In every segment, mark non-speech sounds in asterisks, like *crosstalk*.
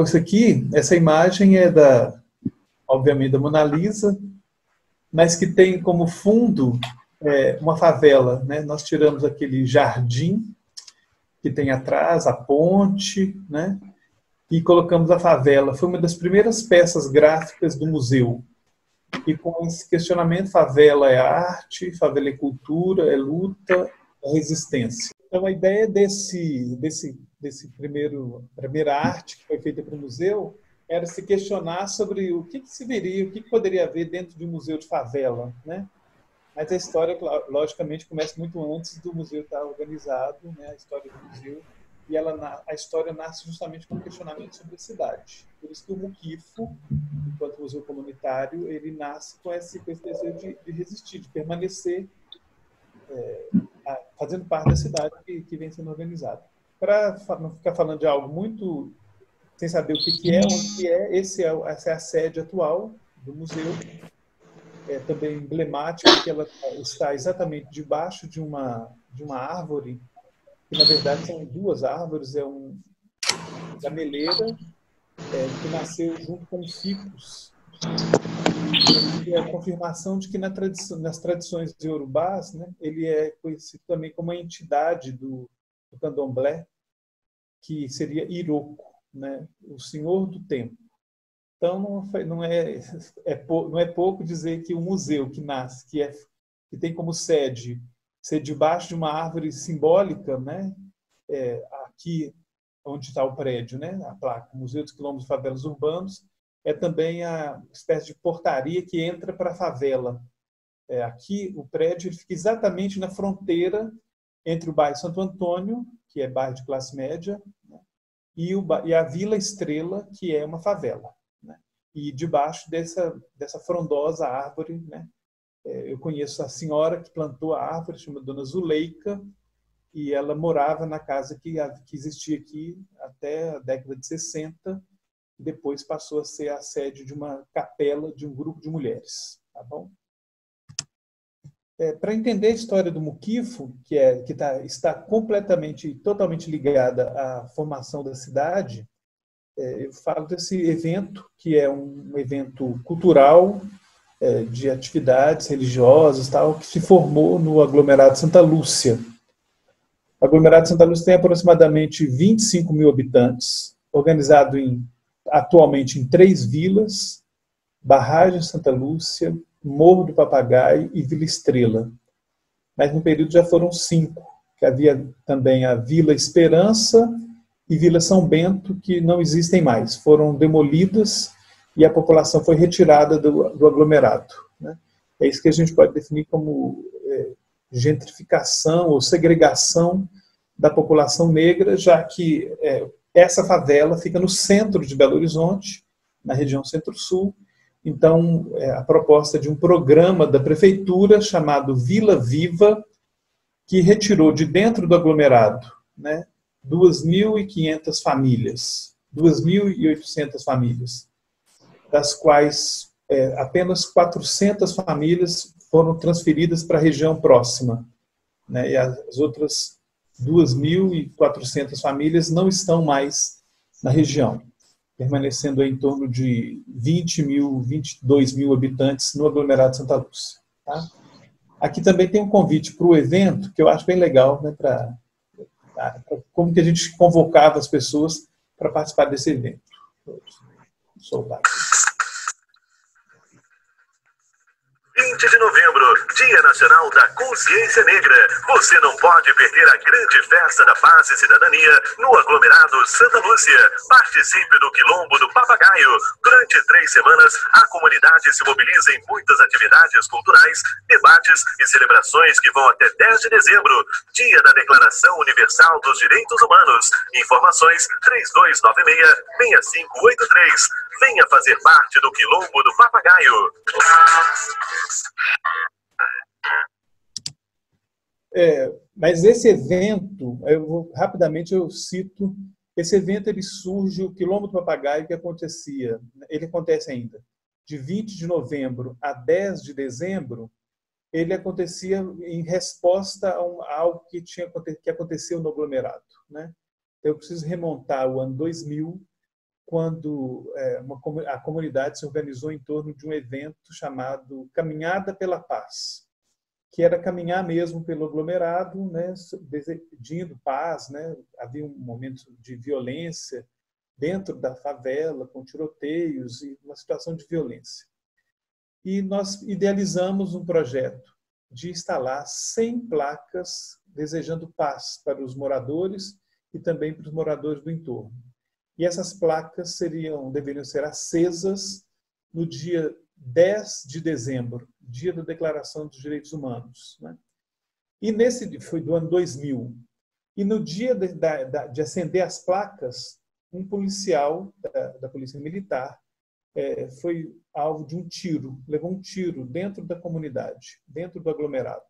legal isso aqui. Essa imagem é da, obviamente, da Mona Lisa, mas que tem como fundo é, uma favela. Né? Nós tiramos aquele jardim que tem atrás, a ponte, né? e colocamos a favela. Foi uma das primeiras peças gráficas do museu. E com esse questionamento, favela é arte, favela é cultura, é luta, é resistência. Então a ideia desse, desse, desse primeiro, primeira arte que foi feita para o museu era se questionar sobre o que, que se veria, o que, que poderia haver dentro de um museu de favela, né? Mas a história, logicamente, começa muito antes do museu estar organizado, né? A história do museu e ela a história nasce justamente com um questionamento sobre a cidade. Por isso que o Muquifo, enquanto museu comunitário, ele nasce com esse, com esse desejo de, de, resistir, de permanecer é, a, fazendo parte da cidade que, que vem sendo organizada. Para não ficar falando de algo muito sem saber o que, que é, onde é, esse é, essa é a sede atual do museu. É também emblemático que ela está exatamente debaixo de uma, de uma árvore que na verdade são duas árvores, é um gameleira é, que nasceu junto com os ciclos. E é a confirmação de que na tradição, nas tradições iorubás, né, ele é conhecido também como a entidade do, do candomblé, que seria Iroko, né, o senhor do tempo. Então, não, não, é, é, não é pouco dizer que o museu que nasce, que, é, que tem como sede ser debaixo de uma árvore simbólica, né? É, aqui onde está o prédio, né? A placa Museu dos Quilombos e Favelas Urbanos é também a espécie de portaria que entra para a favela. É, aqui o prédio fica exatamente na fronteira entre o bairro Santo Antônio, que é bairro de classe média, né? e, o, e, a Vila Estrela, que é uma favela. Né? E debaixo dessa, dessa frondosa árvore, né? É, eu conheço a senhora que plantou a árvore, chama Dona Zuleika, e ela morava na casa que, que existia aqui até a década de 60, e depois passou a ser a sede de uma capela de um grupo de mulheres. Tá bom? É, Para entender a história do Muquifo, que, é, que tá, está completamente, totalmente ligada à formação da cidade, é, eu falo desse evento, que é um evento cultural é, de atividades religiosas, tal, que se formou no aglomerado Santa Lúcia. O aglomerado Santa Lúcia tem aproximadamente 25 mil habitantes, organizado em, atualmente em três vilas, Barragem Santa Lúcia, Morro do Papagaio e Vila Estrela. Mas no período já foram cinco, que havia também a Vila Esperança e Vila São Bento, que não existem mais, foram demolidas e a população foi retirada do, do aglomerado. Né? É isso que a gente pode definir como é, gentrificação ou segregação da população negra, já que é, essa favela fica no centro de Belo Horizonte, na região centro-sul. Então, é, a proposta de um programa da prefeitura chamado Vila Viva, que retirou de dentro do aglomerado né, 2.500 famílias, 2.800 famílias das quais é, apenas 400 famílias foram transferidas para a região próxima. Né, e as outras 2.400 famílias não estão mais na região, permanecendo em torno de 20 mil, 22 mil habitantes no aglomerado Santa Lúcia. Tá? Aqui também tem um convite para o evento, que eu acho bem legal, né, para como que a gente convocava as pessoas para participar desse evento. Soltar. 20 de novembro, Dia Nacional da Consciência Negra. Você não pode perder a grande festa da paz e cidadania no aglomerado Santa Lúcia. Participe do Quilombo do Papagaio. Durante três semanas, a comunidade se mobiliza em muitas atividades culturais, debates e celebrações que vão até 10 de dezembro, Dia da Declaração Universal dos Direitos Humanos. Informações 3296-6583. Venha fazer parte do Quilombo do Papagaio. É, mas esse evento, eu vou, rapidamente eu cito, esse evento ele surge, o Quilombo do Papagaio, que acontecia, ele acontece ainda, de 20 de novembro a 10 de dezembro, ele acontecia em resposta a, um, a algo que, tinha, que aconteceu no aglomerado. Né? Eu preciso remontar o ano 2000, quando é, a comunidade se organizou em torno de um evento chamado Caminhada pela Paz, que era caminhar mesmo pelo aglomerado, né, pedindo paz. Né? Havia um momento de violência dentro da favela, com tiroteios e uma situação de violência. E nós idealizamos um projeto de instalar 100 placas desejando paz para os moradores e também para os moradores do entorno. E essas placas seriam deveriam ser acesas no dia 10 de dezembro, dia da Declaração dos Direitos Humanos. Né? E nesse foi do ano 2000. E no dia de, de, de acender as placas, um policial da, da Polícia Militar é, foi alvo de um tiro, levou um tiro dentro da comunidade, dentro do aglomerado.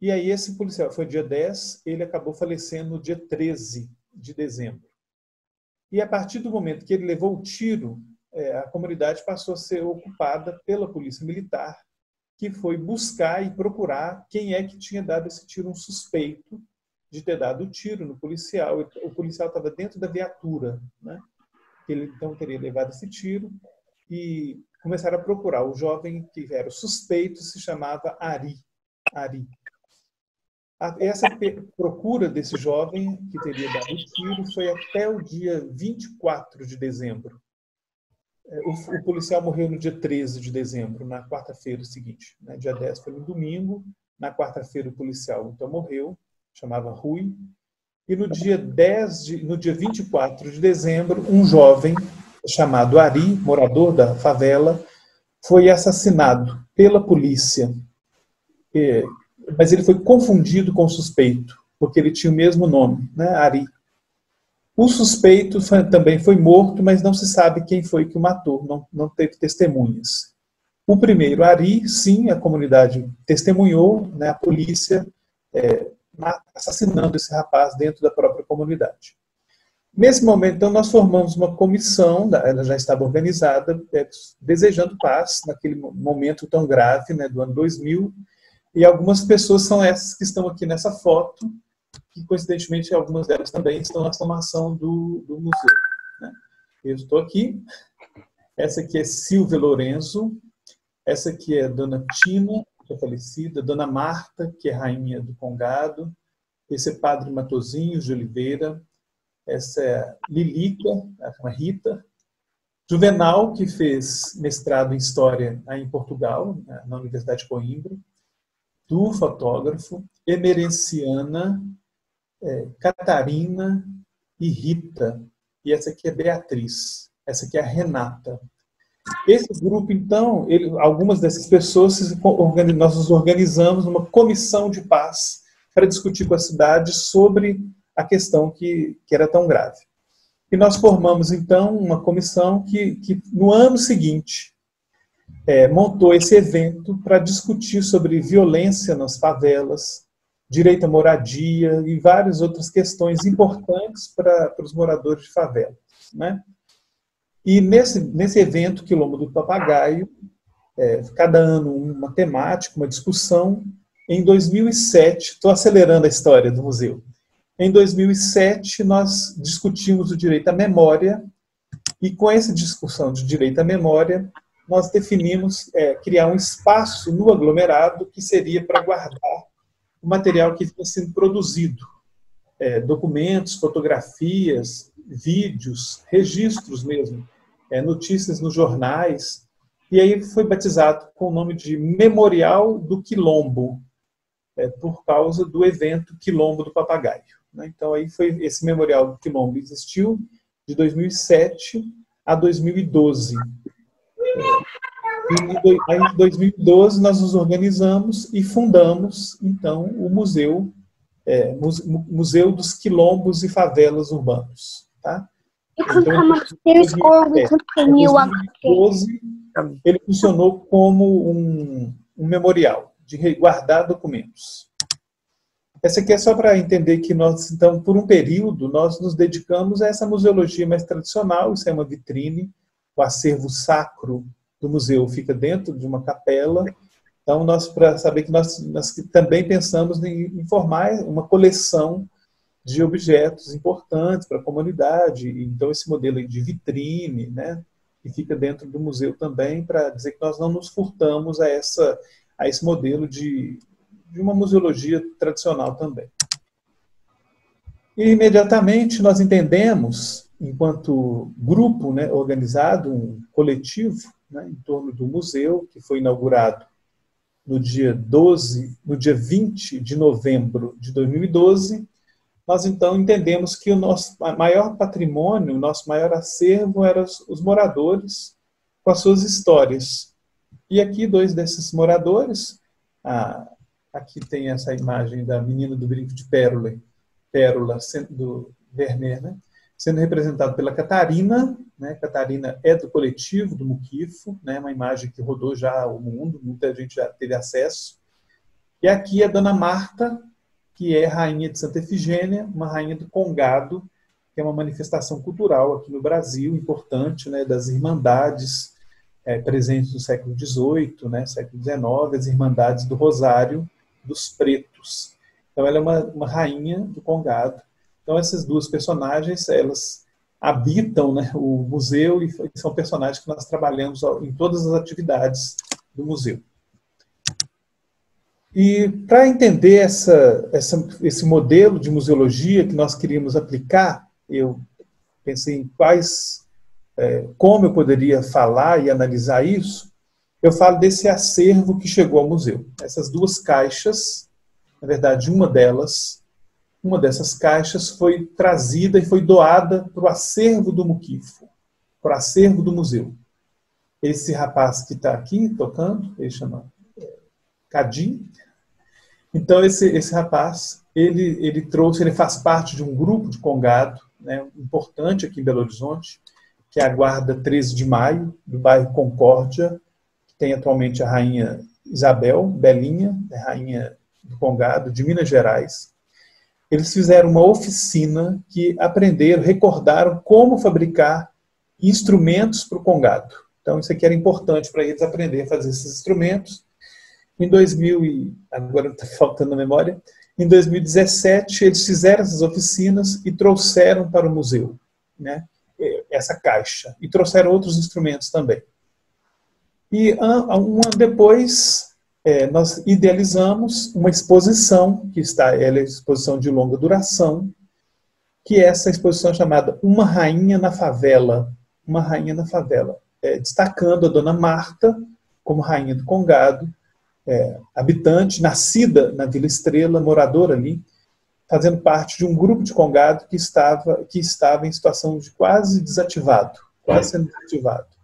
E aí esse policial, foi dia 10, ele acabou falecendo no dia 13 de dezembro. E a partir do momento que ele levou o tiro, é, a comunidade passou a ser ocupada pela polícia militar, que foi buscar e procurar quem é que tinha dado esse tiro, um suspeito de ter dado o tiro no policial. O policial estava dentro da viatura, né? Ele então teria levado esse tiro e começaram a procurar. O jovem que era o suspeito se chamava Ari. Ari. Essa procura desse jovem que teria dado o tiro foi até o dia 24 de dezembro. É, o, policial morreu no dia 13 de dezembro, na quarta-feira seguinte. Né? Dia 10 foi no domingo, na quarta-feira o policial então morreu, chamava Rui. E no dia 10 de, no dia 24 de dezembro, um jovem chamado Ari, morador da favela, foi assassinado pela polícia mas ele foi confundido com o suspeito, porque ele tinha o mesmo nome, né, Ari. O suspeito foi, também foi morto, mas não se sabe quem foi que o matou, não, não teve testemunhas. O primeiro, Ari, sim, a comunidade testemunhou, né, a polícia é, assassinando esse rapaz dentro da própria comunidade. Nesse momento, então, nós formamos uma comissão, ela já estava organizada, é, desejando paz naquele momento tão grave, né, do ano 2000, e algumas pessoas são essas que estão aqui nessa foto, que coincidentemente algumas delas também estão na formação do, do museu. Né? Eu estou aqui. Essa aqui é Silvia Lorenzo. Essa aqui é Dona Tina, que é falecida. Dona Marta, que é rainha do Congado. Esse é Padre Matozinhos de Oliveira. Essa é Lilica, a Rita. Juvenal, que fez mestrado em História em Portugal, né, na Universidade de Coimbra do fotógrafo, Emerenciana, é, Catarina e Rita. E essa aqui é Beatriz. Essa aqui é a Renata. Esse grupo, então, ele, algumas dessas pessoas, nós nos organizamos numa comissão de paz para discutir com a cidade sobre a questão que, que era tão grave. E nós formamos, então, uma comissão que, que no ano seguinte, é, montou esse evento para discutir sobre violência nas favelas, direito à moradia e várias outras questões importantes para, os moradores de favela. Né? E nesse, nesse evento, Quilombo do Papagaio, é, cada ano uma temática, uma discussão. Em 2007, estou acelerando a história do museu. Em 2007, nós discutimos o direito à memória, e com essa discussão de direito à memória, nós definimos é, criar um espaço no aglomerado que seria para guardar o material que tinha sido produzido. É, documentos, fotografias, vídeos, registros mesmo, é, notícias nos jornais. E aí foi batizado com o nome de Memorial do Quilombo, é, por causa do evento Quilombo do Papagaio. Né? Então aí foi esse Memorial do Quilombo existiu de 2007 a 2012. E em 2012 nós nos organizamos e fundamos então o museu é, Museu dos Quilombos e Favelas Urbanos, tá? Então, em 2012, ele funcionou como um, um memorial de guardar documentos. Essa aqui é só para entender que nós, então, por um período, nós nos dedicamos a essa museologia mais tradicional, isso é uma vitrine, o acervo sacro do museu fica dentro de uma capela. Então, nós, para saber que nós, nós também pensamos em, formar uma coleção de objetos importantes para a comunidade. Então, esse modelo de vitrine, né, que fica dentro do museu também, para dizer que nós não nos furtamos a, essa, a esse modelo de, de uma museologia tradicional também. E imediatamente nós entendemos, enquanto grupo né, organizado, um coletivo, né, em torno do museu, que foi inaugurado no dia 12, no dia 20 de novembro de 2012, nós então entendemos que o nosso maior patrimônio, o nosso maior acervo eram os moradores com as suas histórias. E aqui dois desses moradores, ah, aqui tem essa imagem da menina do brinco de pérola, pérola do Werner, né? Sendo representado pela Catarina. Né? Catarina é do coletivo do Muquifo, né? uma imagem que rodou já o mundo, muita gente já teve acesso. E aqui a Dona Marta, que é rainha de Santa Efigênia, uma rainha do Congado, que é uma manifestação cultural aqui no Brasil, importante, né? das irmandades é, presentes no século XVIII, né? século XIX, as irmandades do Rosário dos Pretos. Então ela é uma, uma rainha do Congado. Então essas duas personagens, elas habitam né, o museu e são personagens que nós trabalhamos em todas as atividades do museu. E para entender essa, essa, esse modelo de museologia que nós queríamos aplicar, eu pensei em quais, é, como eu poderia falar e analisar isso. Eu falo desse acervo que chegou ao museu. Essas duas caixas na verdade, uma delas, uma dessas caixas foi trazida e foi doada para o acervo do Muquifo, para o acervo do museu. Esse rapaz que está aqui tocando, ele chama é, Cadim. Então, esse, esse rapaz, ele, ele trouxe, ele faz parte de um grupo de congado né, importante aqui em Belo Horizonte, que é a Guarda 13 de Maio, do bairro Concórdia, que tem atualmente a rainha Isabel, Belinha, a rainha do Congado, de Minas Gerais. Eles fizeram uma oficina que aprenderam, recordaram como fabricar instrumentos para o Congado. Então, isso aqui era importante para eles aprender a fazer esses instrumentos. Em 2000, e agora está faltando a memória, em 2017, eles fizeram essas oficinas e trouxeram para o museu né, essa caixa. E trouxeram outros instrumentos também. E um ano depois, é, nós idealizamos uma exposição, que está, ela é exposição de longa duração, que é essa exposição chamada Uma Rainha na Favela. Uma Rainha na Favela. É, destacando a dona Marta como rainha do Congado, é, habitante, nascida na Vila Estrela, moradora ali, fazendo parte de um grupo de Congado que estava, que estava em situação de quase desativado, quase sendo desativado.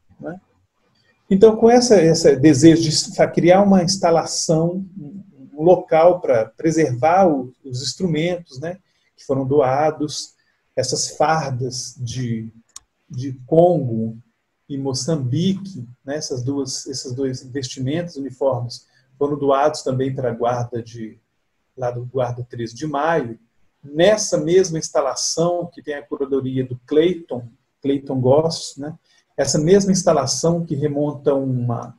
Então, com essa, esse desejo de criar uma instalação, um local para preservar o, os instrumentos né, que foram doados, essas fardas de, de Congo e Moçambique, né, essas duas, esses dois investimentos uniformes foram doados também para a guarda de lá do guarda 13 de maio. Nessa mesma instalação que tem a curadoria do Clayton, Clayton Goss, né, essa mesma instalação que remonta uma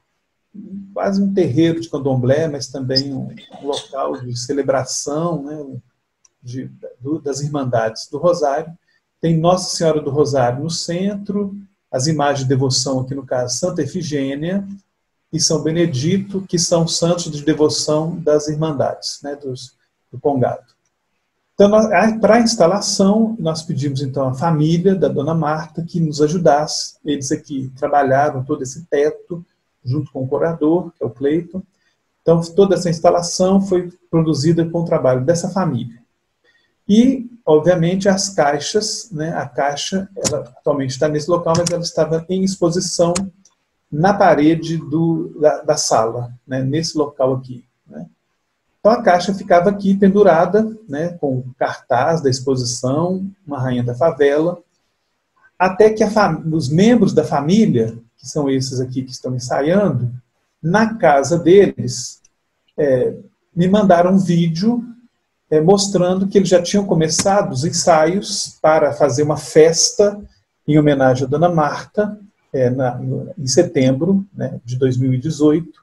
quase um terreiro de candomblé, mas também um, local de celebração né, de, do, das Irmandades do Rosário. Tem Nossa Senhora do Rosário no centro, as imagens de devoção, aqui no caso Santa Efigênia e São Benedito, que são santos de devoção das Irmandades, né, dos, do Congado. Então, para a instalação, nós pedimos então à família da dona Marta que nos ajudasse. Eles aqui trabalharam todo esse teto, junto com o curador, que é o Cleiton. Então, toda essa instalação foi produzida com o trabalho dessa família. E, obviamente, as caixas, né, a caixa, ela atualmente está nesse local, mas ela estava em exposição na parede do, da, da sala, né, nesse local aqui. Então a caixa ficava aqui pendurada, né, com cartaz da exposição, uma rainha da favela, até que os membros da família, que são esses aqui que estão ensaiando, na casa deles, é, me mandaram um vídeo é, mostrando que eles já tinham começado os ensaios para fazer uma festa em homenagem à Dona Marta, é, na, em setembro né, de 2018,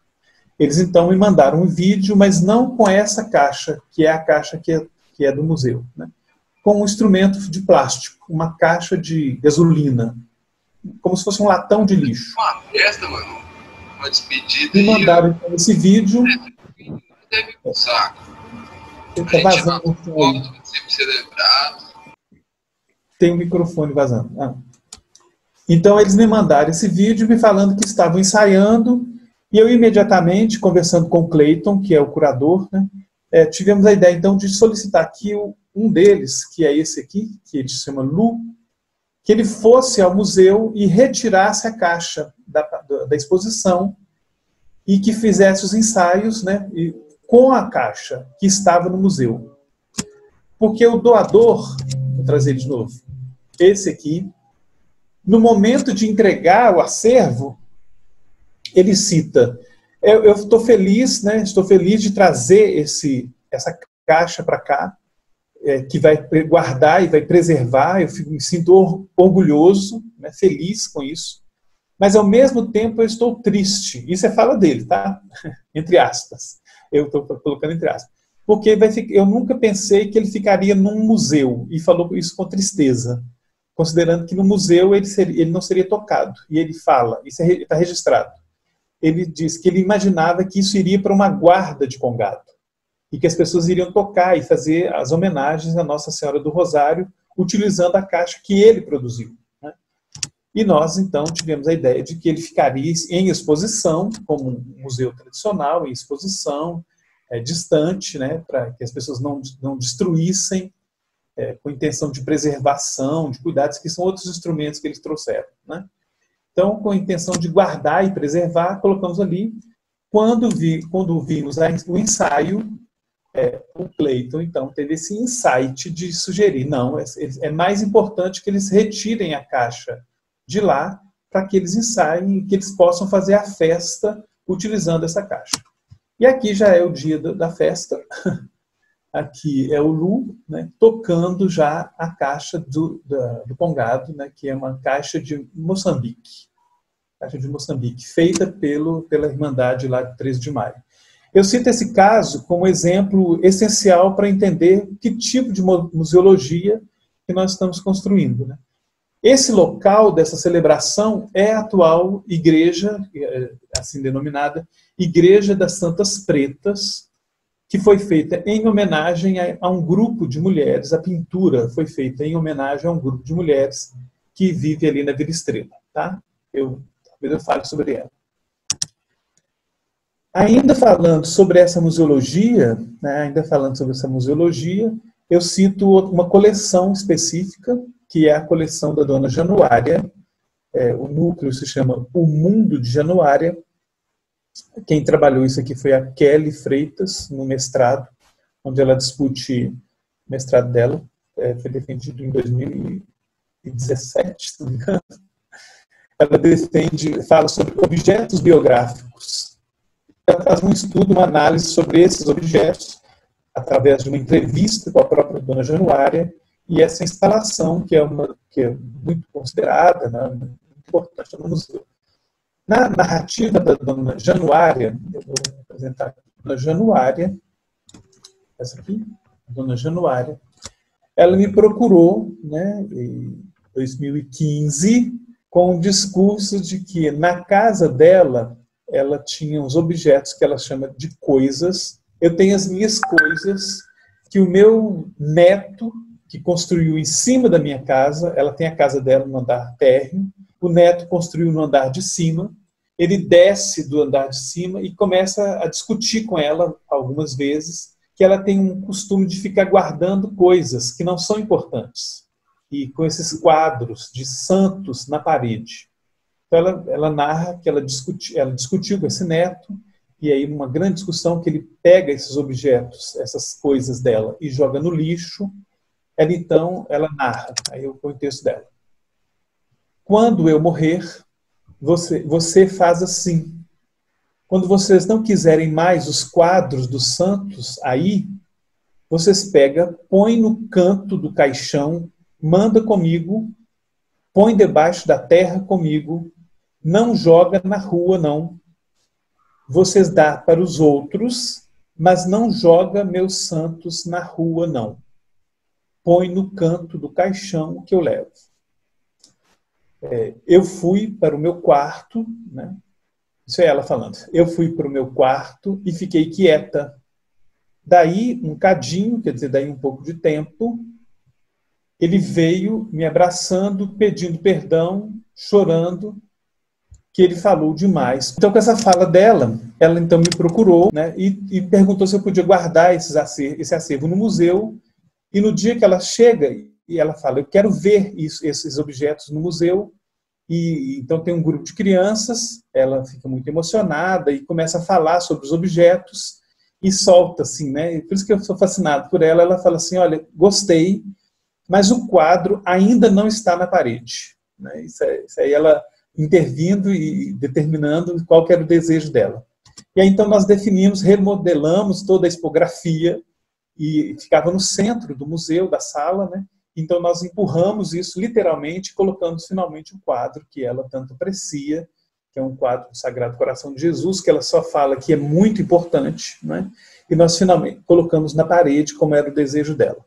eles então me mandaram um vídeo, mas não com essa caixa, que é a caixa que é, que é do museu. Né? com um instrumento de plástico, uma caixa de gasolina, como se fosse um latão de lixo. Uma festa, mano. Uma despedida. E mandaram então, esse vídeo. Deve um saco. Tá vazando. Tem um microfone vazando. Ah. Então eles me mandaram esse vídeo me falando que estavam ensaiando e eu imediatamente, conversando com o Clayton, que é o curador, né, é, tivemos a ideia então de solicitar que o, um deles, que é esse aqui, que ele se chama Lu, que ele fosse ao museu e retirasse a caixa da, da exposição e que fizesse os ensaios né, com a caixa que estava no museu. Porque o doador, vou trazer ele de novo, esse aqui, no momento de entregar o acervo, ele cita: Eu estou feliz, né? Estou feliz de trazer esse, essa caixa para cá, é, que vai guardar e vai preservar. Eu fico, me sinto orgulhoso, né, feliz com isso. Mas ao mesmo tempo eu estou triste. Isso é fala dele, tá? *laughs* entre aspas. Eu estou colocando entre aspas. Porque vai, eu nunca pensei que ele ficaria num museu e falou isso com tristeza, considerando que no museu ele, seria, ele não seria tocado. E ele fala, isso está registrado. Ele diz que ele imaginava que isso iria para uma guarda de Congado e que as pessoas iriam tocar e fazer as homenagens à Nossa Senhora do Rosário utilizando a caixa que ele produziu. Né? E nós, então, tivemos a ideia de que ele ficaria em exposição, como um museu tradicional, em exposição, é, distante, né, para que as pessoas não, não destruíssem, é, com intenção de preservação, de cuidados, que são outros instrumentos que eles trouxeram. Né? Então, com a intenção de guardar e preservar, colocamos ali. Quando, vi, quando vimos o ensaio, é, o Cleiton, então, teve esse insight de sugerir, não, é, é mais importante que eles retirem a caixa de lá para que eles ensaiem, que eles possam fazer a festa utilizando essa caixa. E aqui já é o dia da festa. *laughs* Aqui é o Lu, né, tocando já a caixa do, da, do Congado, né, que é uma caixa de Moçambique. Caixa de Moçambique, feita pelo, pela Irmandade lá de 13 de maio. Eu cito esse caso como exemplo essencial para entender que tipo de museologia que nós estamos construindo. Né? Esse local dessa celebração é a atual igreja, é, assim denominada, Igreja das Santas Pretas, que foi feita em homenagem a, um grupo de mulheres. A pintura foi feita em homenagem a um grupo de mulheres que vive ali na Vila Estrela. Tá? Eu, talvez eu fale sobre ela. Ainda falando sobre essa museologia, né, ainda falando sobre essa museologia, eu cito uma coleção específica, que é a coleção da dona Januária. É, o núcleo se chama O Mundo de Januária. Quem trabalhou isso aqui foi a Kelly Freitas, no mestrado, onde ela discute o mestrado dela. É, foi defendido em 2017, se não me engano. Ela defende, fala sobre objetos biográficos ela faz um estudo, uma análise sobre esses objetos, através de uma entrevista com a própria dona Januária, e essa instalação, que é, uma, que é muito considerada, né, muito importante no museu. Na narrativa da dona Januária, eu vou apresentar aqui, dona Januária, essa aqui, dona Januária, ela me procurou, né, em 2015, com o discurso de que na casa dela ela tinha uns objetos que ela chama de coisas. Eu tenho as minhas coisas que o meu neto, que construiu em cima da minha casa, ela tem a casa dela no andar térreo, o neto construiu no andar de cima, ele desce do andar de cima e começa a discutir com ela algumas vezes que ela tem um costume de ficar guardando coisas que não são importantes. E com esses quadros de santos na parede. Então, ela, ela narra que ela, discuti, ela discutiu com esse neto, e aí, numa grande discussão, que ele pega esses objetos, essas coisas dela, e joga no lixo. Ela, então, ela narra, aí o texto dela. Quando eu morrer, você, você faz assim. Quando vocês não quiserem mais os quadros dos santos aí, vocês pegam, põe no canto do caixão, manda comigo, põe debaixo da terra comigo não joga na rua, não. Vocês dá para os outros, mas não joga meus santos na rua, não. põe no canto do caixão que eu levo. É, eu fui para o meu quarto, né? Isso é ela falando. Eu fui para o meu quarto e fiquei quieta. Daí, um cadinho, quer dizer, daí um pouco de tempo, ele veio me abraçando, pedindo perdão, chorando, que ele falou demais. Então, com essa fala dela, ela então me procurou né, e, e perguntou se eu podia guardar esses acervo, esse acervo no museu. E no dia que ela chega e ela fala, eu quero ver isso, esses objetos no museu, e então tem um grupo de crianças, ela fica muito emocionada e começa a falar sobre os objetos e solta assim, né? Por isso que eu sou fascinado por ela. Ela fala assim, olha, gostei, mas o quadro ainda não está na parede. Né? Isso, é, isso aí ela intervindo e determinando qual era o desejo dela. E aí então nós definimos, remodelamos toda a expografia e ficava no centro do museu, da sala, né? Então nós empurramos isso literalmente, colocando finalmente o quadro que ela tanto aprecia, que é um quadro do Sagrado Coração de Jesus, que ela só fala que é muito importante, né? e nós finalmente colocamos na parede como era o desejo dela.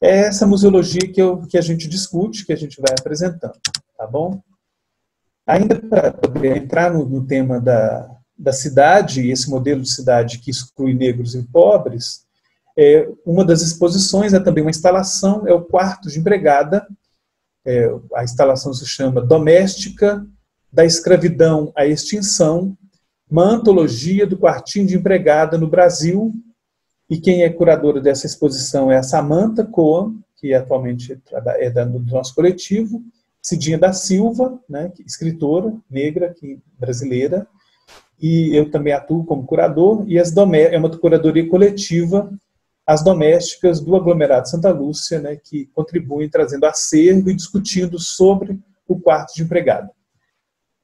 É essa museologia que, eu, que a gente discute, que a gente vai apresentando, tá bom? Ainda para poder entrar no, no tema da, da cidade, esse modelo de cidade que exclui negros e pobres, é, uma das exposições é também uma instalação, é o quarto de empregada. É, a instalação se chama Doméstica da Escravidão à Extinção, uma antologia do quartinho de empregada no Brasil. E quem é curadora dessa exposição é a Samantha Coan, que atualmente é do nosso coletivo, Cidinha da Silva, né, escritora negra aqui, brasileira, e eu também atuo como curador, e as é uma curadoria coletiva as domésticas do aglomerado Santa Lúcia, né, que contribuem trazendo acervo e discutindo sobre o quarto de empregada.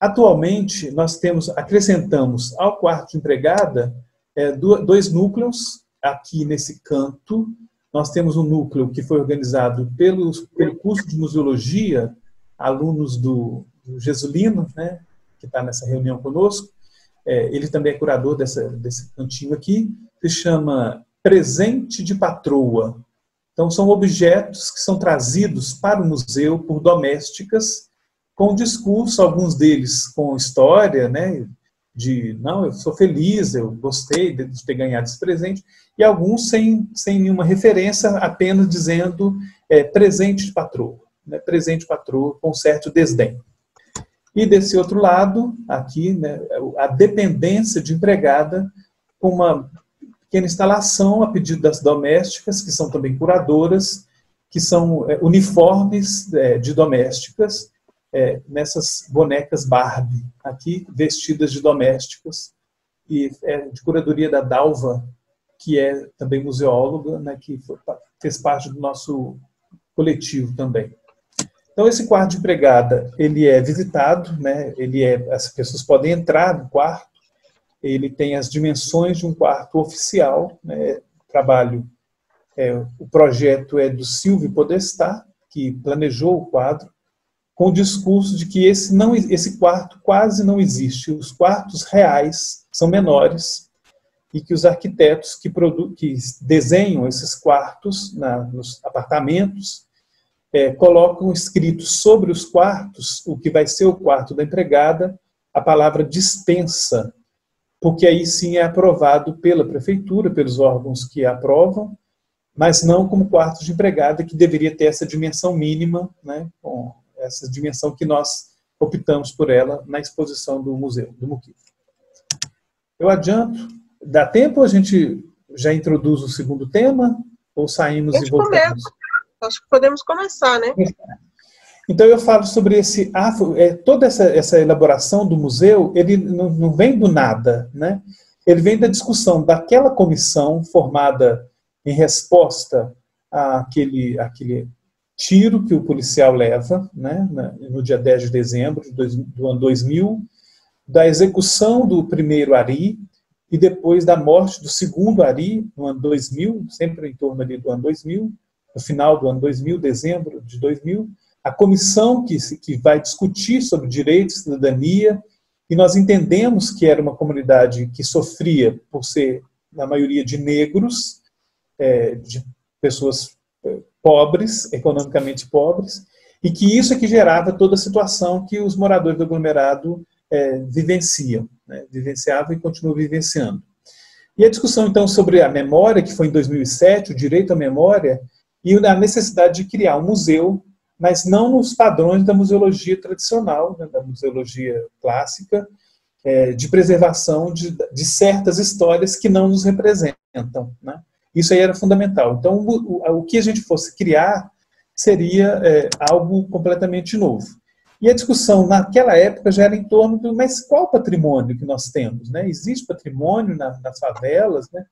Atualmente, nós temos, acrescentamos ao quarto de empregada é, dois núcleos, aqui nesse canto, nós temos um núcleo que foi organizado pelos, pelo curso de museologia, alunos do, do Jesulino, né, que está nessa reunião conosco, é, ele também é curador dessa, desse cantinho aqui, se chama presente de patroa. Então, são objetos que são trazidos para o museu por domésticas, com discurso, alguns deles com história, né, de, não, eu sou feliz, eu gostei de ter ganhado esse presente, e alguns sem, sem nenhuma referência, apenas dizendo é, presente de patroa, né, presente de patroa, com certo desdém. E desse outro lado, aqui, né, a dependência de empregada, com uma pequena instalação a pedido das domésticas, que são também curadoras, que são é, uniformes é, de domésticas, é, nessas bonecas Barbie, aqui vestidas de domésticas, e é de curadoria da Dalva, que é também museóloga, né, que fez parte do nosso coletivo também. Então esse quarto de empregada, ele é visitado, né, ele é, as pessoas podem entrar no quarto, ele tem as dimensões de um quarto oficial, né, trabalho, é, o projeto é do Silvio Podestá, que planejou o quadro, com o discurso de que esse, não, esse quarto quase não existe, os quartos reais são menores, e que os arquitetos que, produ que desenham esses quartos na, nos apartamentos é, colocam escrito sobre os quartos, o que vai ser o quarto da empregada, a palavra dispensa, porque aí sim é aprovado pela prefeitura, pelos órgãos que aprovam, mas não como quartos de empregada, que deveria ter essa dimensão mínima, né, com essa dimensão que nós optamos por ela na exposição do museu, do Muquif. Eu adianto, dá tempo a gente já introduz o segundo tema, ou saímos e voltamos? Começa. Acho que podemos começar, né? Então eu falo sobre esse afro, é, toda essa, essa elaboração do museu, ele não, não vem do nada, né? Ele vem da discussão daquela comissão formada em resposta àquele, àquele tiro que o policial leva, né, no dia 10 de dezembro do ano 2000, da execução do primeiro Ari e depois da morte do segundo Ari no ano 2000, sempre em torno ali do ano 2000, no final do ano 2000, dezembro de 2000, a comissão que, que vai discutir sobre direitos e cidadania, e nós entendemos que era uma comunidade que sofria por ser, na maioria, de negros, é, de pessoas é, pobres, economicamente pobres, e que isso é que gerava toda a situação que os moradores do aglomerado é, vivenciam, né, vivenciavam e continuam vivenciando. E a discussão, então, sobre a memória, que foi em 2007, o direito à memória, e a necessidade de criar um museu, mas não nos padrões da museologia tradicional, né, da museologia clássica, é, de preservação de, de, certas histórias que não nos representam. Né? Isso aí era fundamental. Então, o, o, que a gente fosse criar seria é, algo completamente novo. E a discussão naquela época já era em torno do, mas qual patrimônio que nós temos? Né? Existe patrimônio na, nas favelas, né?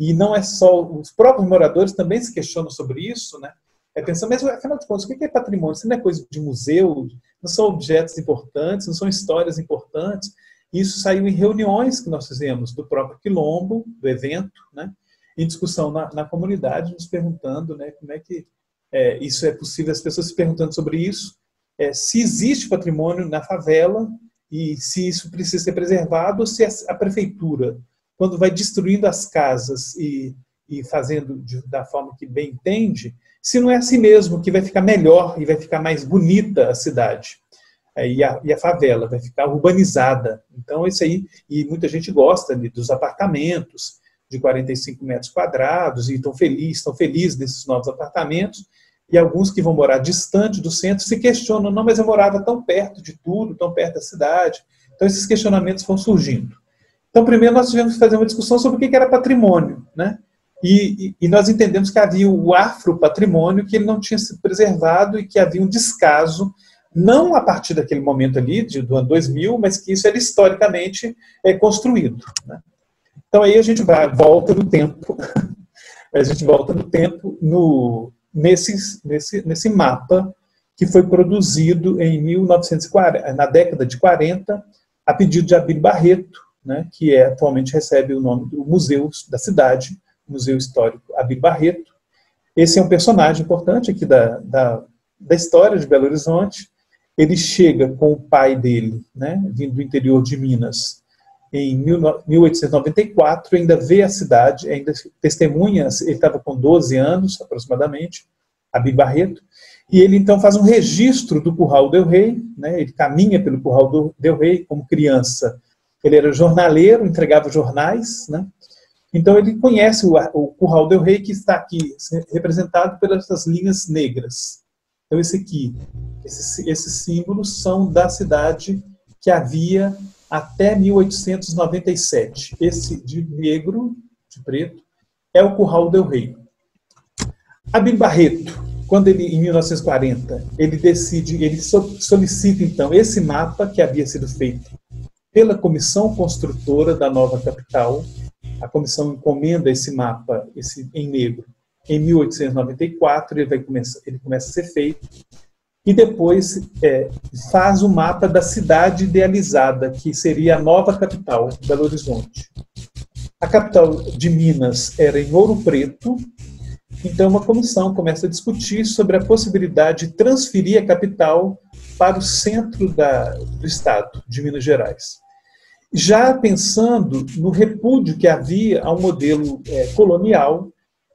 e não é só, os próprios moradores também se questionam sobre isso, né? É pensando, mas afinal de contas, o que é patrimônio? Isso não é coisa de museu, não são objetos importantes, não são histórias importantes. Isso saiu em reuniões que nós fizemos do próprio Quilombo, do evento, né? em discussão na, na comunidade, nos perguntando né, como é que é, isso é possível, as pessoas se perguntando sobre isso, é, se existe patrimônio na favela e se isso precisa ser preservado ou se a prefeitura, quando vai destruindo as casas e, e fazendo de, da forma que bem entende, se não é assim mesmo que vai ficar melhor e vai ficar mais bonita a cidade. É, e, a, e a favela vai ficar urbanizada. Então, isso aí, e muita gente gosta né, dos apartamentos de 45 metros quadrados e estão felizes, estão felizes nesses novos apartamentos, e alguns que vão morar distante do centro se questionam, não, mas eu morava tão perto de tudo, tão perto da cidade. Então esses questionamentos vão surgindo. Então primeiro nós tivemos que fazer uma discussão sobre o que era patrimônio, né? E, e, nós entendemos que havia o afropatrimônio que ele não tinha sido preservado e que havia um descaso, não a partir daquele momento ali, de, do ano 2000, mas que isso era historicamente é, construído. Né? Então aí a gente vai, volta no tempo, *laughs* a gente volta no tempo no, nesse, nesse, nesse mapa que foi produzido em 1940, na década de 40, a pedido de Abílio Barreto, né, que é, atualmente recebe o nome do Museu da Cidade, Museu Histórico Abílio Barreto. Esse é um personagem importante aqui da, da, da história de Belo Horizonte. Ele chega com o pai dele, né, vindo do interior de Minas, em 1894, ainda vê a cidade, ainda testemunha, ele estava com 12 anos aproximadamente, Abi Barreto, e ele então faz um registro do Curral del Rei, né, ele caminha pelo Curral del Rei como criança. Ele era jornaleiro, entregava jornais, né, então ele conhece o, o Curral del Rei, que está aqui representado pelas linhas negras. Então esse aqui, esses, símbolos são da cidade que havia até 1897. Esse de negro, de preto, é o Curral del Rei. Abim Barreto, quando ele, em 1940, ele decide, ele solicita então esse mapa que havia sido feito pela comissão construtora da nova capital. A comissão encomenda esse mapa, esse em negro, em 1894. Ele vai começar, ele começa a ser feito e depois é, faz o mapa da cidade idealizada, que seria a nova capital, Belo Horizonte. A capital de Minas era em Ouro Preto, então uma comissão começa a discutir sobre a possibilidade de transferir a capital para o centro da, do estado de Minas Gerais. Já pensando no repúdio que havia ao modelo é, colonial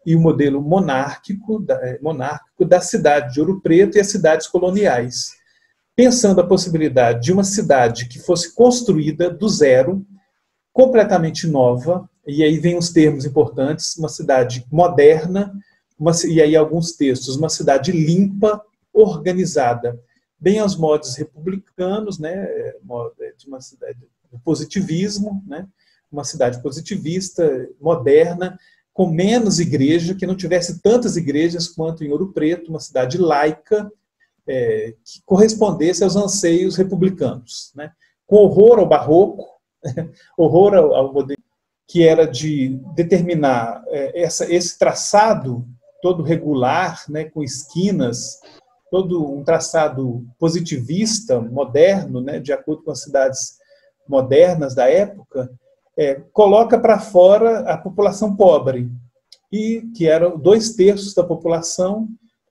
e o modelo monárquico da, é, monárquico da cidade de Ouro Preto e as cidades coloniais, pensando a possibilidade de uma cidade que fosse construída do zero, completamente nova, e aí vem os termos importantes, uma cidade moderna, uma, e aí alguns textos, uma cidade limpa, organizada, bem aos modos republicanos, né, é, de uma cidade do positivismo, né, uma cidade positivista, moderna, com menos igreja, que não tivesse tantas igrejas quanto em Ouro Preto, uma cidade laica, é, que correspondesse aos anseios republicanos. Né? Com horror ao barroco, *laughs* horror ao, ao, modelo, que era de determinar é, essa, esse traçado todo regular, né, com esquinas, todo um traçado positivista, moderno, né, de acordo com as cidades modernas da época, é, coloca para fora a população pobre, e que eram dois terços da população.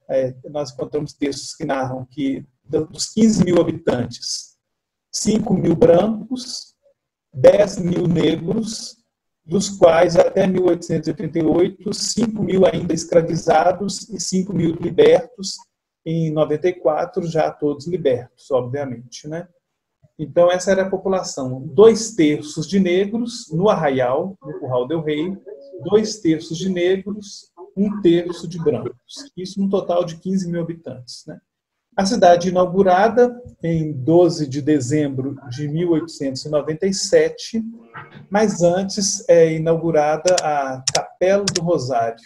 É, nós encontramos textos que narram que dos 15 mil habitantes, 5 mil brancos, 10 mil negros dos quais até 1888, 5 mil ainda escravizados e 5 mil libertos, em 94 já todos libertos, obviamente. Né? Então, essa era a população. Dois terços de negros no Arraial, no Curral del Rei, dois terços de negros, um terço de brancos. Isso um total de 15 mil habitantes. Né? A cidade inaugurada em 12 de dezembro de 1897, mas antes é inaugurada a Capela do Rosário.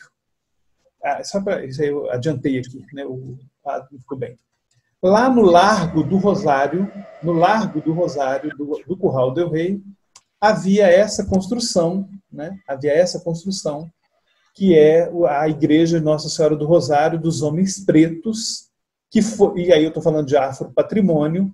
Ah, só para isso eu adiantei aqui, né? O, ah, ficou bem. Lá no Largo do Rosário, no Largo do Rosário do, do Curral del Rei, havia essa construção, né? Havia essa construção que é a igreja Nossa Senhora do Rosário dos Homens Pretos, que foi, e aí eu estou falando de afropatrimônio,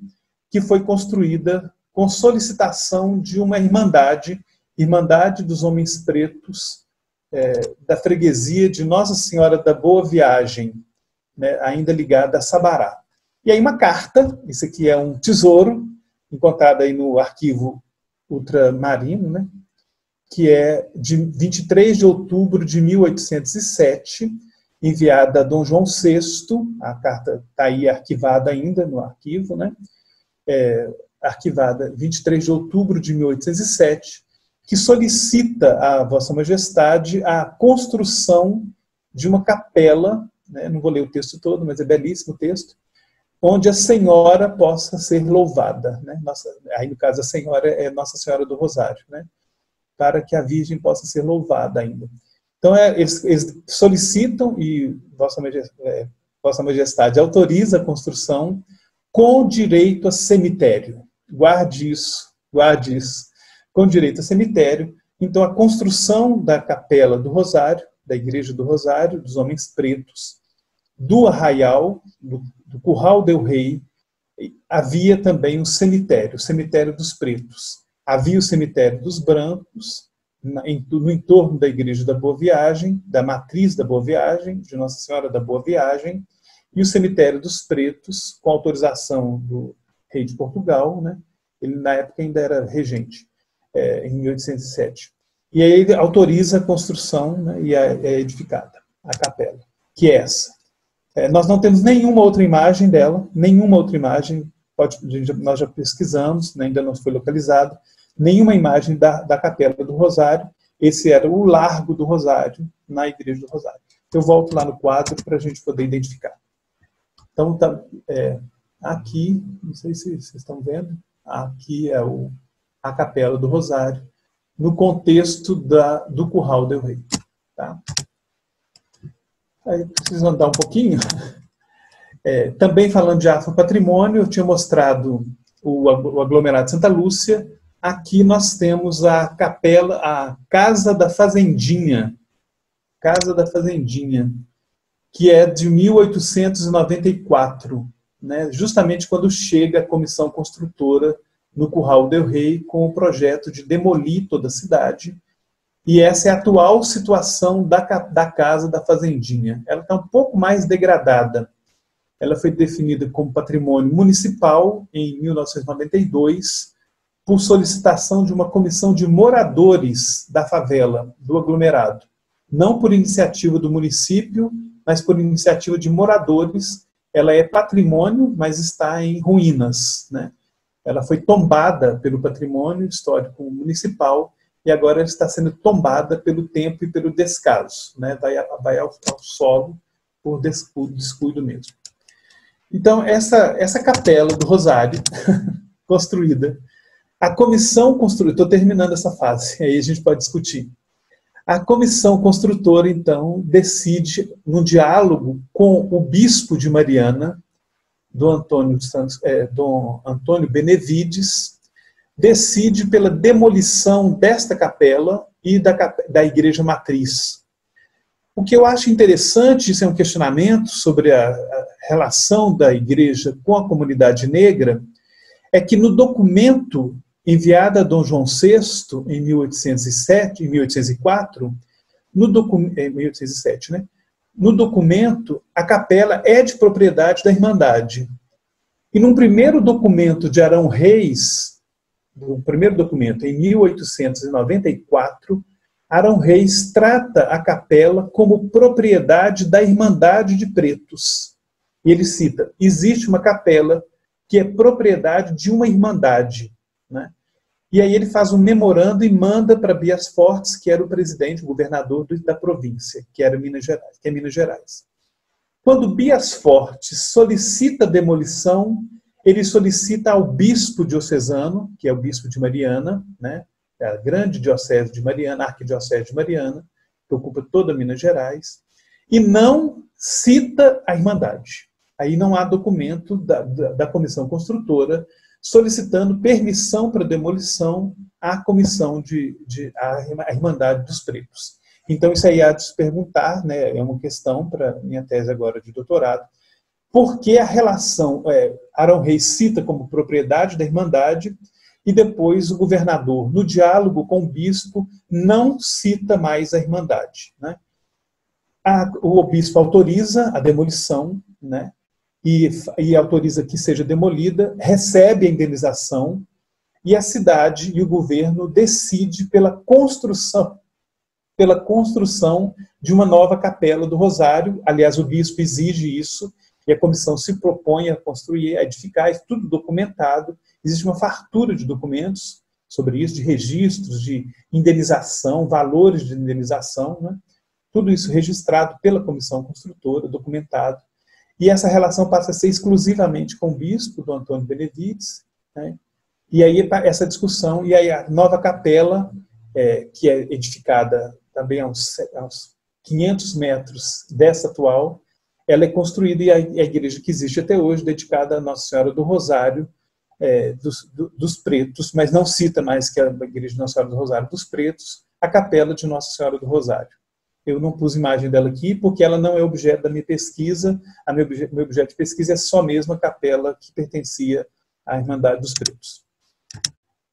que foi construída com solicitação de uma irmandade, Irmandade dos Homens Pretos, é, da freguesia de Nossa Senhora da Boa Viagem, né, ainda ligada a Sabará. E aí uma carta, isso aqui é um tesouro, encontrado aí no arquivo ultramarino, né, que é de 23 de outubro de 1807, enviada a Dom João VI, a carta está aí arquivada ainda no arquivo, né? É, arquivada 23 de outubro de 1807, que solicita a Vossa Majestade a construção de uma capela, né? não vou ler o texto todo, mas é belíssimo o texto, onde a Senhora possa ser louvada. Né? Nossa, aí, no caso, a Senhora é Nossa Senhora do Rosário, né? para que a Virgem possa ser louvada ainda. Então, é, eles, eles, solicitam e Vossa Majestade, é, Vossa Majestade autoriza a construção com direito a cemitério. Guarde isso, guarde isso. Com direito a cemitério. Então, a construção da capela do Rosário, da Igreja do Rosário, dos Homens Pretos, do Arraial, do, do Curral del Rei, havia também um cemitério, o cemitério dos pretos. Havia o cemitério dos brancos, no entorno da Igreja da Boa Viagem, da matriz da Boa Viagem, de Nossa Senhora da Boa Viagem, e o cemitério dos Pretos, com autorização do rei de Portugal, né? ele na época ainda era regente, é, em 1807. E aí ele autoriza a construção né, e é, é edificada a capela, que é essa. É, nós não temos nenhuma outra imagem dela, nenhuma outra imagem, pode, nós já pesquisamos, né, ainda não foi localizado, nenhuma imagem da, da Capela do Rosário. Esse era o Largo do Rosário, na Igreja do Rosário. Eu volto lá no quadro para a gente poder identificar. Então, tá, é, aqui, não sei se vocês estão vendo, aqui é o, a Capela do Rosário, no contexto da, do Curral del Rei. Tá? Aí, preciso andar um pouquinho. É, também falando de afropatrimônio, eu tinha mostrado o, o aglomerado Santa Lúcia, Aqui nós temos a capela, a Casa da Fazendinha. Casa da Fazendinha, que é de 1894, né? justamente quando chega a comissão construtora no Curral del Rei com o projeto de demolir toda a cidade. E essa é a atual situação da, da Casa da Fazendinha. Ela está um pouco mais degradada. Ela foi definida como patrimônio municipal em 1992 por solicitação de uma comissão de moradores da favela, do aglomerado. Não por iniciativa do município, mas por iniciativa de moradores. Ela é patrimônio, mas está em ruínas. Né? Ela foi tombada pelo patrimônio histórico municipal e agora está sendo tombada pelo tempo e pelo descaso. Né? Vai, vai ao, ao solo por descuido, mesmo. Então, essa, essa capela do Rosário, *laughs* construída a comissão construtora, estou terminando essa fase, *laughs* aí a gente pode discutir. A comissão construtora, então, decide, num diálogo com o bispo de Mariana, Dom Antônio, Santos, é, Dom Antônio Benevides, decide pela demolição desta capela e da, da igreja matriz. O que eu acho interessante, isso é um questionamento sobre a, a relação da igreja com a comunidade negra, é que no documento enviada a Dom João VI em 1807, em 1804, no documento, 1807, né? No documento, a capela é de propriedade da Irmandade. E num primeiro documento de Arão Reis, no primeiro documento, em 1894, Arão Reis trata a capela como propriedade da Irmandade de Pretos. E ele cita: existe uma capela que é propriedade de uma irmandade. Né? E aí ele faz um memorando e manda para Bias Fortes, que era o presidente, o governador da província, que era Minas Gerais, que é Minas Gerais. Quando Bias Fortes solicita demolição, ele solicita ao bispo diocesano, que é o bispo de Mariana, né, é a grande diocese de Mariana, arquidiocese de Mariana, que ocupa toda Minas Gerais, e não cita a Irmandade. Aí não há documento da, da, da comissão construtora solicitando permissão para demolição à comissão de, de a Irmandade dos Pretos. Então, isso aí há de se perguntar, né, é uma questão para minha tese agora de doutorado, por que a relação, é, Arão Reis cita como propriedade da Irmandade e depois o governador, no diálogo com o bispo, não cita mais a Irmandade. Né? A, o bispo autoriza a demolição, né? e, e autoriza que seja demolida, recebe a indenização e a cidade e o governo decide pela construção pela construção de uma nova capela do Rosário. Aliás, o bispo exige isso e a comissão se propõe a construir, a edificar, é tudo documentado. Existe uma fartura de documentos sobre isso, de registros, de indenização, valores de indenização, né? tudo isso registrado pela comissão construtora, documentado. E essa relação passa a ser exclusivamente com o bispo, do Antônio Benevides, né? e aí essa discussão, e aí a nova capela, é, que é edificada também a uns, a uns 500 metros dessa atual, ela é construída e a, a, igreja que existe até hoje, dedicada a Nossa Senhora do Rosário, é, dos, do, dos Pretos, mas não cita mais que a igreja de Nossa Senhora do Rosário dos Pretos, a capela de Nossa Senhora do Rosário. Eu não pus imagem dela aqui porque ela não é objeto da minha pesquisa. A meu, meu objeto de pesquisa é só mesmo a capela que pertencia à Irmandade dos Pretos.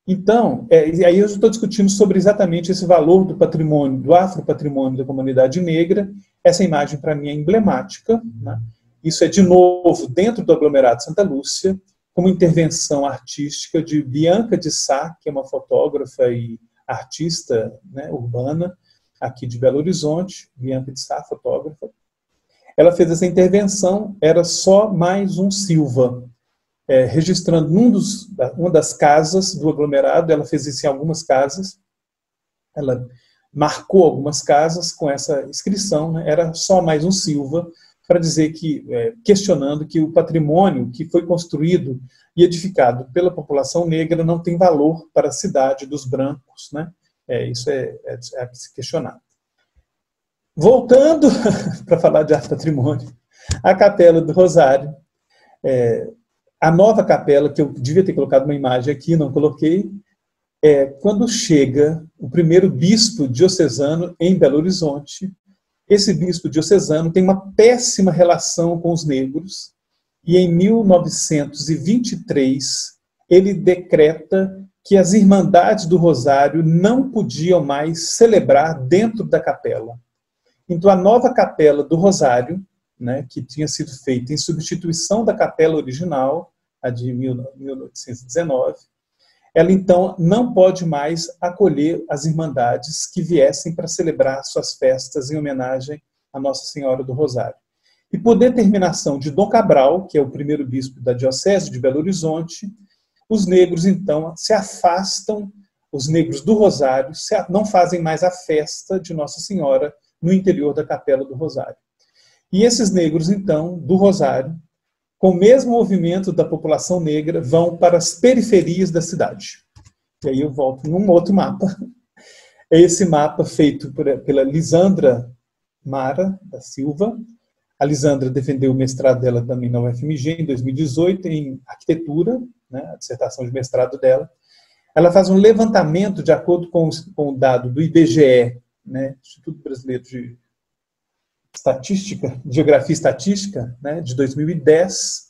Então, é, aí eu estou discutindo sobre exatamente esse valor do patrimônio, do afropatrimônio da comunidade negra. Essa imagem, para mim, é emblemática. Né? Isso é, de novo, dentro do aglomerado Santa Lúcia, com uma intervenção artística de Bianca de Sá, que é uma fotógrafa e artista né, urbana, aqui de Belo Horizonte, Bianca de Sá, fotógrafa. Ela fez essa intervenção, era só mais um Silva, é, registrando num dos, uma das casas do aglomerado, ela fez isso em algumas casas, ela marcou algumas casas com essa inscrição, né, era só mais um Silva, para dizer que, é, questionando que o patrimônio que foi construído e edificado pela população negra não tem valor para a cidade dos brancos, né? É, isso é, é, é se questionar. Voltando *laughs* para falar de arte patrimônio, a Capela do Rosário, é, a nova capela, que eu devia ter colocado uma imagem aqui, não coloquei, é quando chega o primeiro bispo diocesano em Belo Horizonte. Esse bispo diocesano tem uma péssima relação com os negros e em 1923 ele decreta que as Irmandades do Rosário não podiam mais celebrar dentro da capela. Então a nova capela do Rosário né, que tinha sido feita em substituição da capela original, a de 1819, ela então não pode mais acolher as irmandades que viessem para celebrar suas festas em homenagem a Nossa Senhora do Rosário. E por determinação de Dom Cabral, que é o primeiro bispo da Diocese de Belo Horizonte, os negros então se afastam, os negros do Rosário não fazem mais a festa de Nossa Senhora no interior da Capela do Rosário. E esses negros, então, do Rosário, com o mesmo movimento da população negra, vão para as periferias da cidade. E aí eu volto num outro mapa. É esse mapa feito pela Lisandra Mara da Silva. A Lisandra defendeu o mestrado dela também na UFMG em 2018 em arquitetura, né, a dissertação de mestrado dela. Ela faz um levantamento de acordo com, com o dado do IBGE, né, Instituto Brasileiro de estatística, geografia estatística, né, de 2010,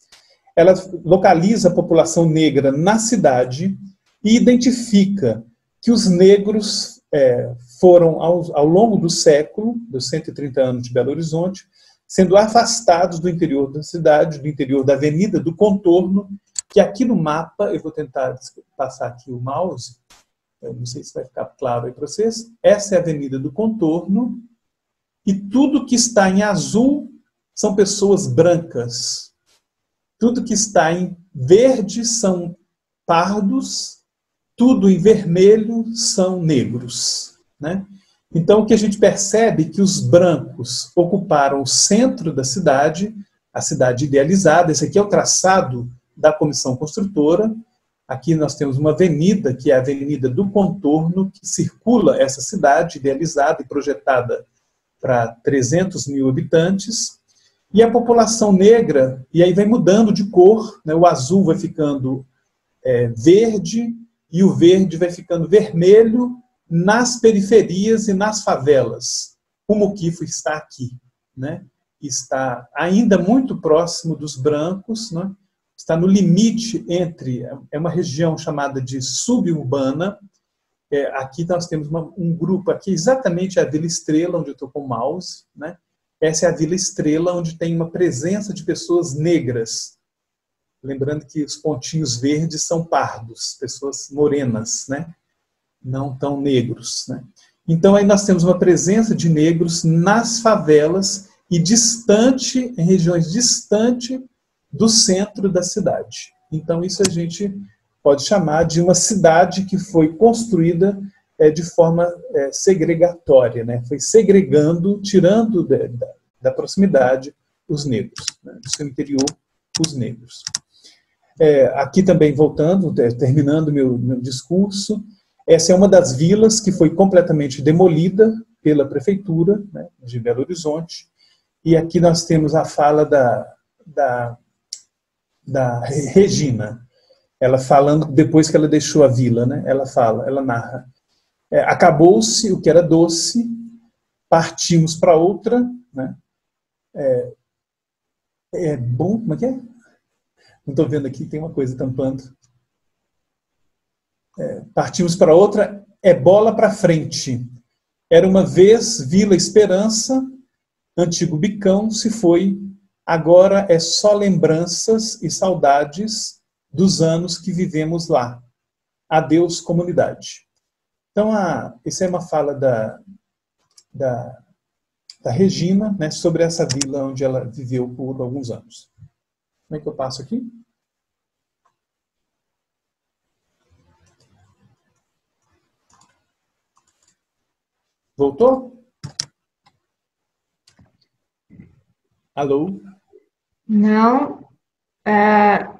ela localiza a população negra na cidade e identifica que os negros é, foram, ao, ao, longo do século, dos 130 anos de Belo Horizonte, sendo afastados do interior da cidade, do interior da avenida, do contorno, que aqui no mapa, eu vou tentar passar aqui o mouse, Eu não sei se vai ficar claro aí para vocês. Essa é a Avenida do Contorno. E tudo que está em azul são pessoas brancas. Tudo que está em verde são pardos. Tudo em vermelho são negros. Né? Então, o que a gente percebe é que os brancos ocuparam o centro da cidade, a cidade idealizada. Esse aqui é o traçado da comissão construtora. Aqui nós temos uma avenida, que é a Avenida do Contorno, que circula essa cidade idealizada e projetada para 300 mil habitantes. E a população negra, e aí vai mudando de cor, né? o azul vai ficando é, verde e o verde vai ficando vermelho nas periferias e nas favelas. O Muquifo está aqui, né? está ainda muito próximo dos brancos, né? está no limite entre, é uma região chamada de suburbana, é, aqui nós temos uma, um grupo, aqui exatamente a Vila Estrela, onde eu estou com o mouse, né? essa é a Vila Estrela, onde tem uma presença de pessoas negras, lembrando que os pontinhos verdes são pardos, pessoas morenas, né? não tão negros. Né? Então aí nós temos uma presença de negros nas favelas e distante, em regiões distantes do centro da cidade. Então, isso a gente pode chamar de uma cidade que foi construída é, de forma é, segregatória, né? foi segregando, tirando da, da, da proximidade os negros, né? do seu interior, os negros. É, aqui também, voltando, terminando meu, meu discurso, essa é uma das vilas que foi completamente demolida pela prefeitura né, de Belo Horizonte, e aqui nós temos a fala da, da da Regina, ela falando depois que ela deixou a vila, né? Ela fala, ela narra: é, acabou-se o que era doce, partimos para outra, né? É, é, bom, como é que é? Não estou vendo aqui, tem uma coisa tampando. É, partimos para outra, é bola para frente. Era uma vez Vila Esperança, antigo Bicão, se foi Agora é só lembranças e saudades dos anos que vivemos lá. Adeus, comunidade. Então, a, essa é uma fala da, da, da Regina né, sobre essa vila onde ela viveu por alguns anos. Como é que eu passo aqui? Voltou? Alô? Não. É...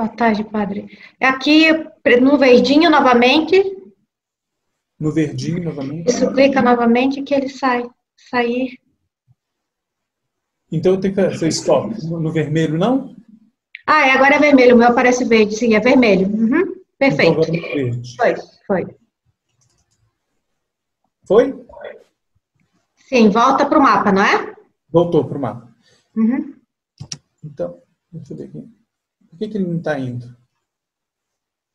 Boa tarde, padre. É aqui no verdinho novamente. No verdinho novamente. Isso clica novamente que ele sai. Sair. Então tenho que fazer stop. No vermelho, não? Ah, é, agora é vermelho. O meu aparece verde. Sim, é vermelho. Uhum. Perfeito. Então, foi, foi. Foi? Sim, volta para o mapa, não é? Voltou para o mapa. Uhum. Então, deixa eu ver aqui. Que, que ele não está indo?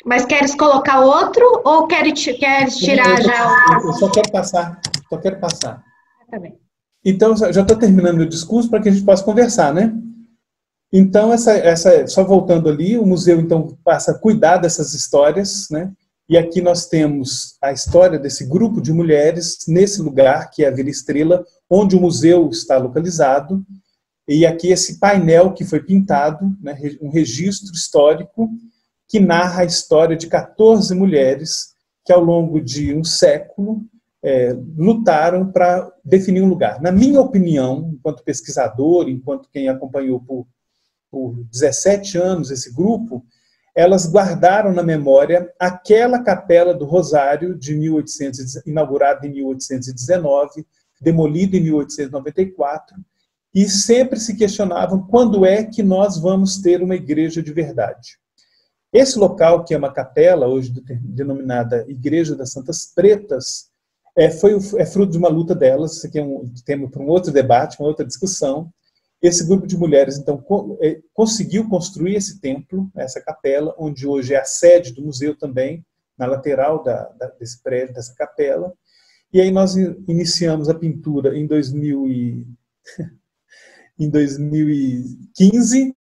Mas queres colocar outro ou queres, queres tirar eu, já? Eu só quero passar. Só quero passar. Tá bem. Então, já estou terminando meu discurso para que a gente possa conversar, né? Então, essa, essa, só voltando ali, o museu então passa a cuidar dessas histórias, né? E aqui nós temos a história desse grupo de mulheres nesse lugar, que é a Vila Estrela, onde o museu está localizado. E aqui esse painel que foi pintado, né, um registro histórico que narra a história de 14 mulheres que ao longo de um século é, lutaram para definir um lugar. Na minha opinião, enquanto pesquisador, enquanto quem acompanhou por, por 17 anos esse grupo, elas guardaram na memória aquela capela do Rosário de 1800, inaugurada em 1819, demolida em 1894, e sempre se questionavam quando é que nós vamos ter uma igreja de verdade. Esse local, que é uma capela, hoje denominada Igreja das Santas Pretas, é, foi, é fruto de uma luta delas, isso aqui é um tema para um outro debate, uma outra discussão. Esse grupo de mulheres, então, é, conseguiu construir esse templo, essa capela, onde hoje é a sede do museu também, na lateral da, da, desse prédio, dessa capela. E aí nós iniciamos a pintura em 2000 e... *laughs* em 2015,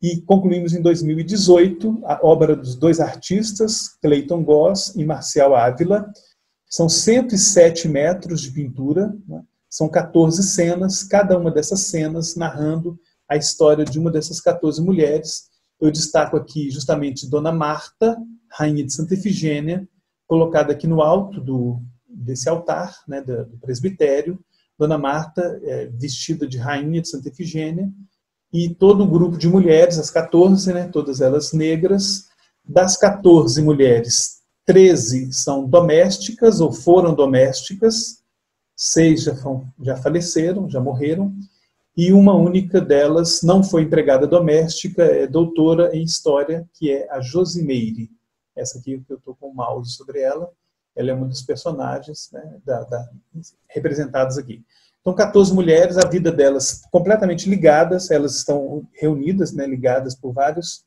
E concluímos em 2018 a obra dos dois artistas, Clayton Goss e Marcial Ávila. São 107 metros de pintura, né? são 14 cenas, cada uma dessas cenas narrando a história de uma dessas 14 mulheres. Eu destaco aqui justamente Dona Marta, rainha de Santa Efigênia, colocada aqui no alto do, desse altar, né, do, presbitério. Dona Marta, é, vestida de rainha de Santa Efigênia, e todo o grupo de mulheres, as 14, né, todas elas negras. Das 14 mulheres, 13 são domésticas ou foram domésticas, seis já, já faleceram, já morreram, e uma única delas não foi empregada doméstica, é doutora em História, que é a Josimeire. Essa aqui que eu estou com o mouse sobre ela, ela é uma dos personagens né, da, da, representados aqui. Então, 14 mulheres, a vida delas completamente ligadas, elas estão reunidas, né, ligadas por vários,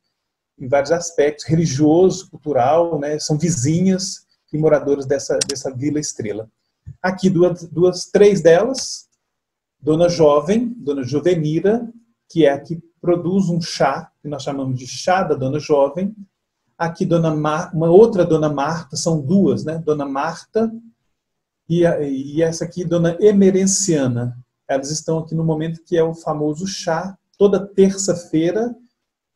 em vários aspectos, religioso, cultural, né, são vizinhas e moradoras dessa, dessa Vila Estrela. Aqui, duas, duas, três delas, Dona Jovem, Dona Juvenira, que é a que produz um chá, que nós chamamos de chá da Dona Jovem. Aqui, Dona Mar, uma outra Dona Marta, são duas, né? Dona Marta e, a, e essa aqui, Dona Emerenciana. Elas estão aqui no momento que é o famoso chá, toda terça-feira,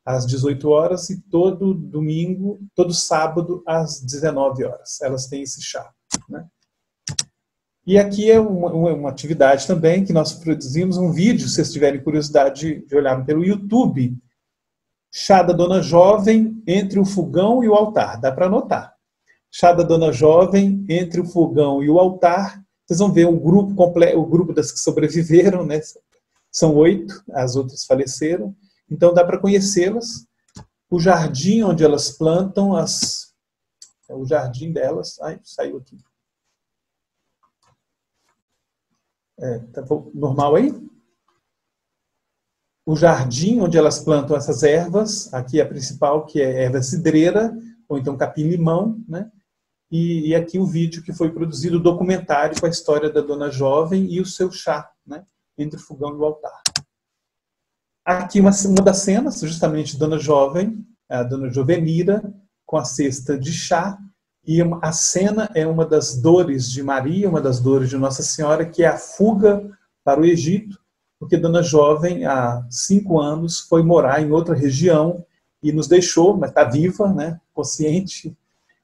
às 18 horas, e todo domingo, todo sábado, às 19 horas. Elas têm esse chá. Né? E aqui é uma, uma, atividade também que nós produzimos um vídeo, se vocês tiverem curiosidade de olhar pelo YouTube, chá da Dona Jovem entre o fogão e o altar. Dá para anotar. Chá da Dona Jovem entre o fogão e o altar. Vocês vão ver o grupo completo, o grupo das que sobreviveram, né? São oito, as outras faleceram. Então dá para conhecê-las. O jardim onde elas plantam as, o jardim delas. Ai, saiu aqui. É, tá normal aí? O jardim onde elas plantam essas ervas, aqui a principal, que é erva cidreira, ou então capim-limão, né? E, e, aqui o vídeo que foi produzido, o documentário com a história da dona jovem e o seu chá, né? Entre o fogão e o altar. Aqui uma, uma das cenas, justamente dona jovem, a dona Jovenira, com a cesta de chá, e a cena é uma das dores de Maria, uma das dores de Nossa Senhora, que é a fuga para o Egito, porque Dona Jovem, há cinco anos, foi morar em outra região e nos deixou, mas está viva, né, consciente.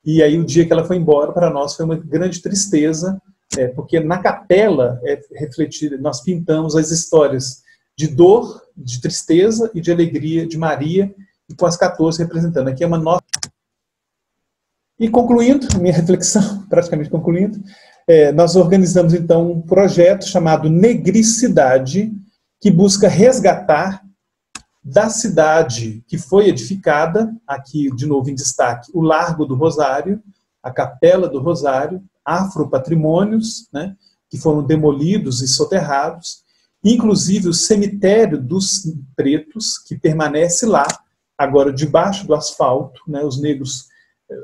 E aí, o dia que ela foi embora, para nós foi uma grande tristeza, é, porque na capela é refletida, nós pintamos as histórias de dor, de tristeza e de alegria de Maria, e com as 14 representando. Aqui é uma nota e concluindo, minha reflexão, *laughs* praticamente concluindo, é, nós organizamos então um projeto chamado Negricidade, que busca resgatar da cidade que foi edificada, aqui de novo em destaque, o Largo do Rosário, a Capela do Rosário, afropatrimônios, né, que foram demolidos e soterrados, inclusive o cemitério dos pretos, que permanece lá, agora debaixo do asfalto, né, os negros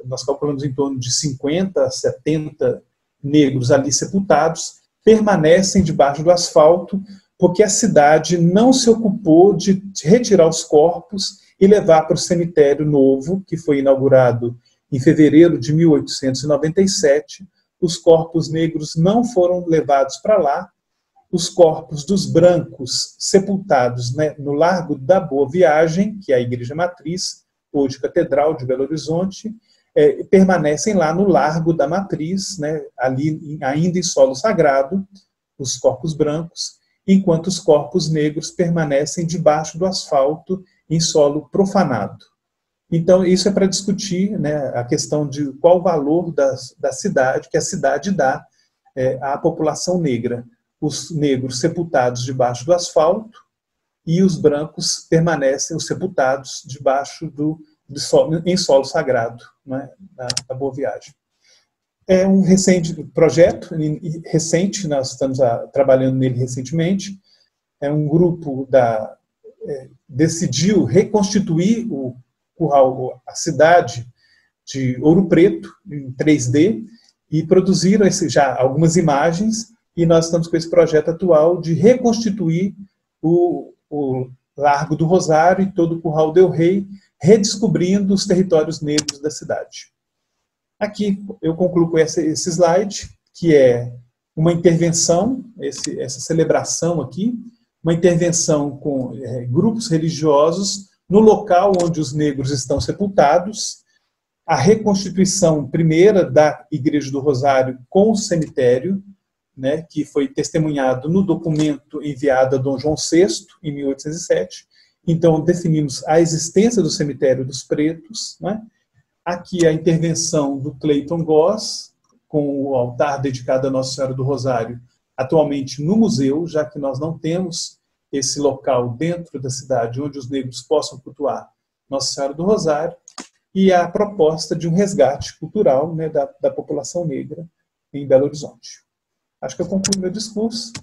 nós calculamos em torno de 50, 70 negros ali sepultados, permanecem debaixo do asfalto, porque a cidade não se ocupou de retirar os corpos e levar para o cemitério novo, que foi inaugurado em fevereiro de 1897. Os corpos negros não foram levados para lá. Os corpos dos brancos sepultados né, no Largo da Boa Viagem, que é a igreja matriz, hoje Catedral de Belo Horizonte, é, permanecem lá no Largo da Matriz, né, ali ainda em solo sagrado, os corpos brancos, enquanto os corpos negros permanecem debaixo do asfalto em solo profanado. Então, isso é para discutir né, a questão de qual o valor da, da cidade, que a cidade dá é, à população negra. Os negros sepultados debaixo do asfalto e os brancos permanecem, os sepultados, debaixo do solo, em solo sagrado, né, na, na, Boa Viagem. É um recente projeto, recente, nós estamos a, ah, trabalhando nele recentemente. É um grupo da é, decidiu reconstituir o curral, a cidade de Ouro Preto em 3D e produziram esse, já algumas imagens e nós estamos com esse projeto atual de reconstituir o, o Largo do Rosário e todo o Curral del Rei, redescobrindo os territórios negros da cidade. Aqui eu concluo com esse, esse slide, que é uma intervenção, esse, essa celebração aqui, uma intervenção com é, grupos religiosos no local onde os negros estão sepultados, a reconstituição primeira da Igreja do Rosário com o cemitério, né, que foi testemunhado no documento enviado a Dom João VI, em 1807. Então, definimos a existência do cemitério dos pretos. Né? Aqui a intervenção do Clayton Goss, com o altar dedicado a Nossa Senhora do Rosário, atualmente no museu, já que nós não temos esse local dentro da cidade onde os negros possam cultuar Nossa Senhora do Rosário, e a proposta de um resgate cultural né, da, da população negra em Belo Horizonte. Acho que eu concluo meu discurso.